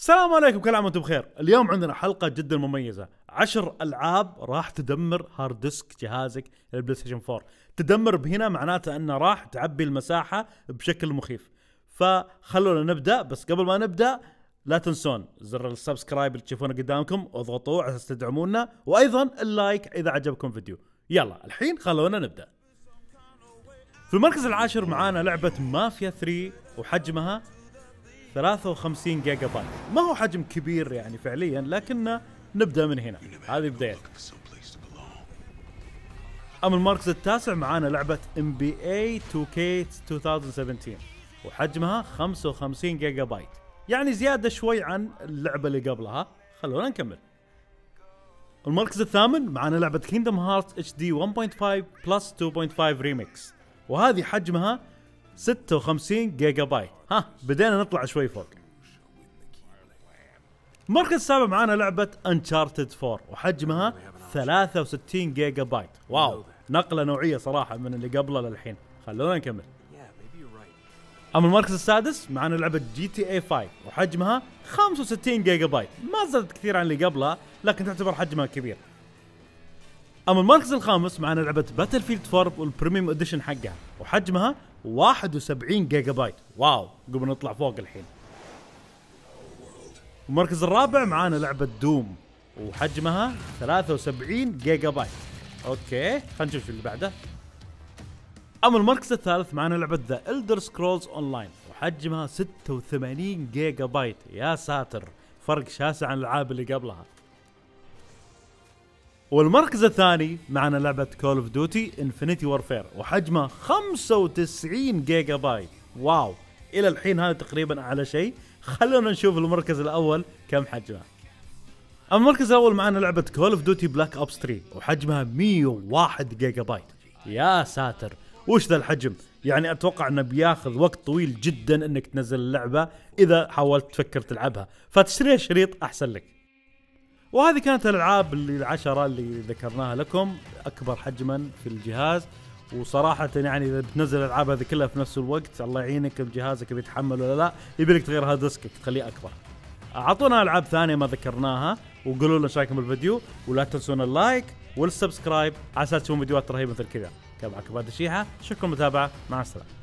السلام عليكم كل عام وأنتم بخير. اليوم عندنا حلقة جدا مميزة. عشر ألعاب راح تدمر hard disk جهازك البلاي ستيشن 4 تدمر بهنا معناته أنه راح تعبي المساحة بشكل مخيف. فخلونا نبدأ بس قبل ما نبدأ لا تنسون زر ال subscribe اللي تشوفونه قدامكم اضغطوه على أساس تدعمونا وأيضا ال like إذا عجبكم الفيديو يلا الحين خلونا نبدأ. في المركز العاشر معانا لعبة مافيا 3 وحجمها 53 جيجا بايت. ما هو حجم كبير يعني فعليا لكن نبدأ من هنا. هذه بداية. اما المركز التاسع معانا لعبة NBA 2K 2017 وحجمها 55 جيجا بايت. يعني زيادة شوي عن اللعبة اللي قبلها. خلونا نكمل. المركز الثامن معانا لعبة Kingdom Hearts HD 1.5 plus 2.5 ريميكس وهذه حجمها 56 جيجا بايت ها بدينا نطلع شوي فوق. المركز السابع معانا لعبة Uncharted 4 وحجمها 63 جيجا بايت wow نقلة نوعية صراحة من اللي قبله للحين. خلونا نكمل. أما المركز السادس معنا لعبة GTA 5 وحجمها 65 جيجا بايت ما زادت كثير عن اللي قبلها لكن تعتبر حجمها كبير. أما المركز الخامس معنا لعبة Battlefield 4 وال premium edition حقها وحجمها 71 جيجا بايت wow قبل نطلع فوق الحين. المركز الرابع معانا لعبة Doom. وحجمها 73 جيجا بايت okay خلينا نشوف اللي بعده. أما المركز الثالث معنا لعبة The Elder Scrolls Online وحجمها 86 جيجا بايت يا ساتر فرق شاسع عن الألعاب اللي قبلها. والمركز الثاني معنا لعبة Call of Duty Infinite Warfare وحجمها 95 جيجا بايت wow. إلى الحين هذا تقريبا أعلى شيء. خلونا نشوف المركز الأول كم حجمه. المركز الأول معنا لعبة Call of Duty Black Ops 3 وحجمها 101 جيجا بايت يا ساتر. وش ذا الحجم؟ يعني أتوقع إنه بياخذ وقت طويل جدا إنك تنزل اللعبة إذا حاولت تفكر تلعبها. فتشتري شريط أحسن لك. وهذه كانت الألعاب اللي العشرة اللي ذكرناها لكم أكبر حجما في الجهاز وصراحة يعني إذا بتنزل الالعاب هذه كلها في نفس الوقت الله يعينك بجهازك بيتحمل ولا لا يبي لك تغير hard disk ك تخليه أكبر. أعطونا ألعاب ثانية ما ذكرناها وقولوا لنا إيش رأيكم بالفيديو ولا تنسون ال like وال subscribe على أساس تشوفون فيديوات رهيبة مثل كذا. كان معكم عبد الشيحة شكرا للمتابعة مع السلامة.